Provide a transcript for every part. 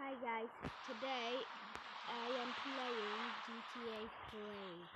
Hi guys, today I am playing GTA 3.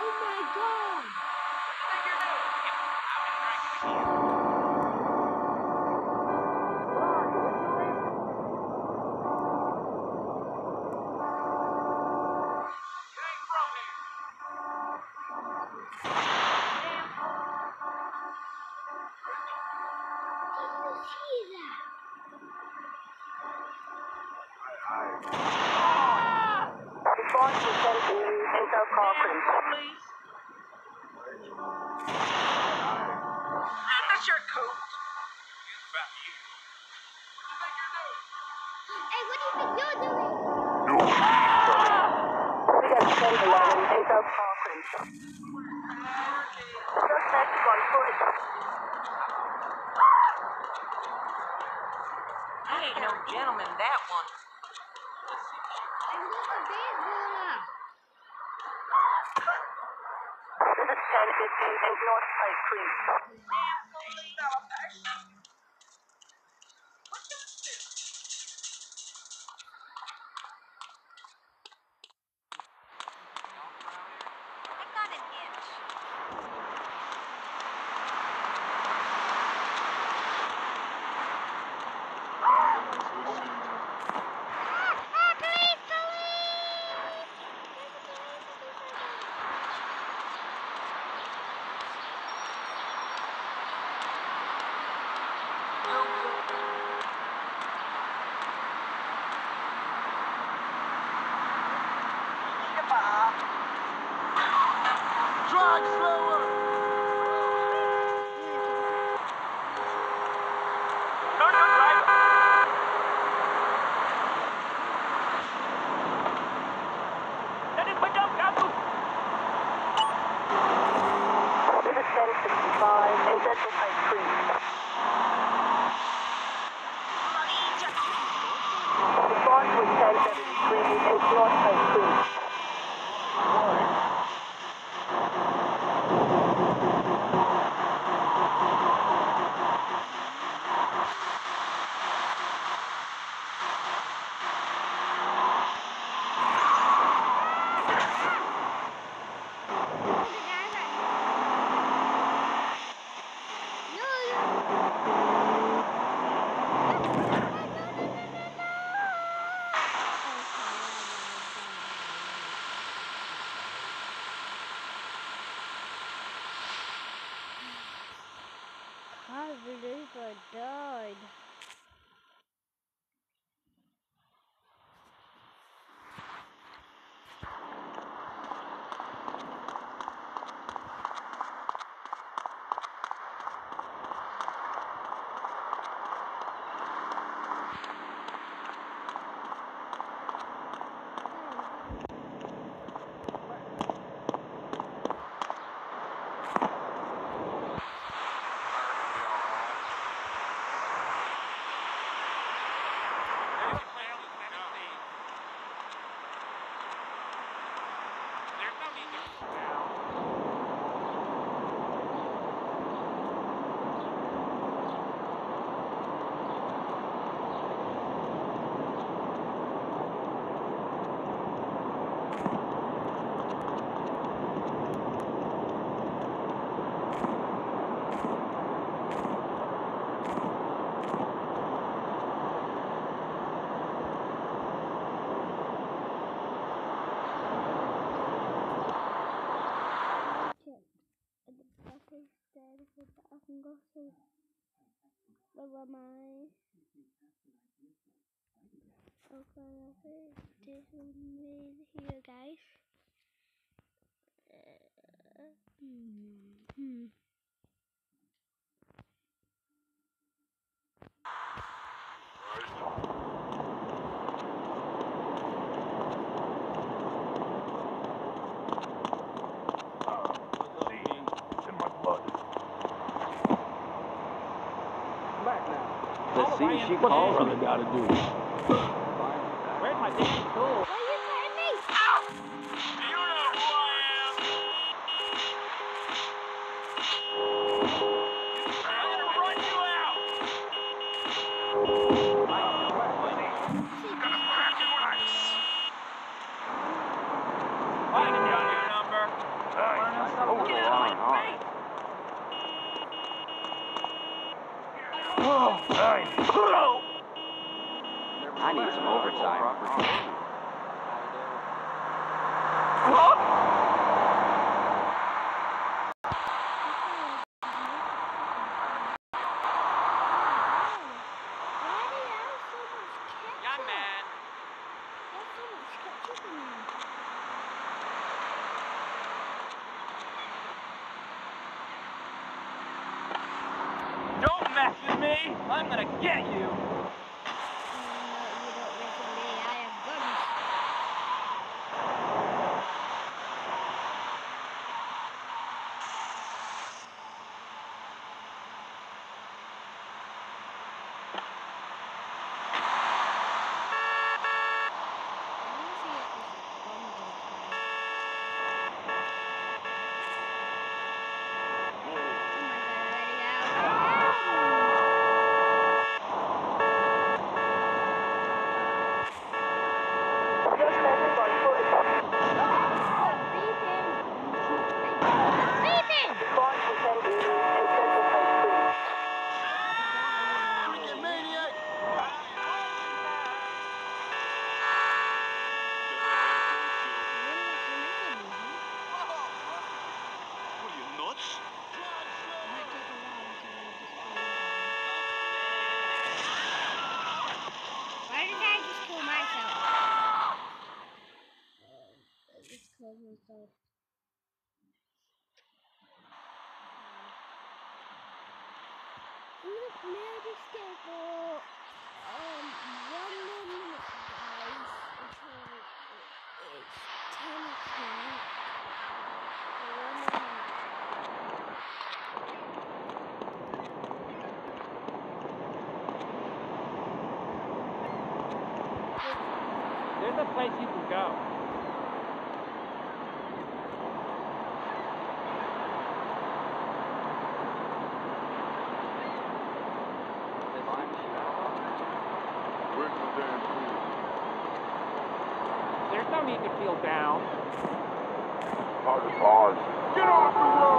Oh my god! That's your coat. You. What do you think you're doing? Hey, what do you think you're doing? We got 1011 Intel Call Creek. Suspect on foot. I ain't no gentleman, that one. I'm just a baseballer. This is 1015 in North Pike Creek. I believe I died. ke ta ngo so ba mai okay okay this is me here guys uh, hmm. Hmm. see, she calls them got to do it. Nice. I need some overtime. What? I'm gonna get you! another place you can go. There's no need to feel down. Hard pause. Get off the road!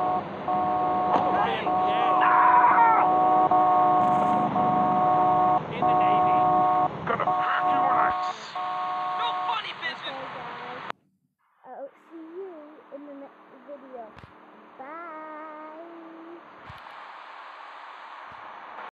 Damn, yeah.